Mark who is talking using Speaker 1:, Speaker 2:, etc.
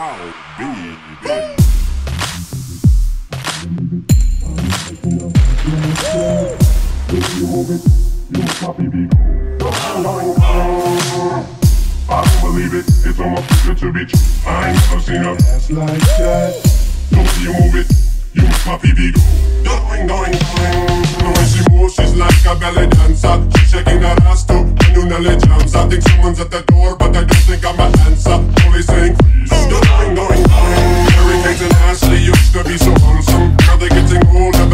Speaker 1: Oh,
Speaker 2: copy beat. I don't believe it, it's almost good to be true. I ain't never seen a like that. Way you move it, you must copy beat. Going, going, going. The way she moves, she's like a belly dancer. She's shaking ass the new. I think someone's at the door, so, so, so, so, so, so, so, so,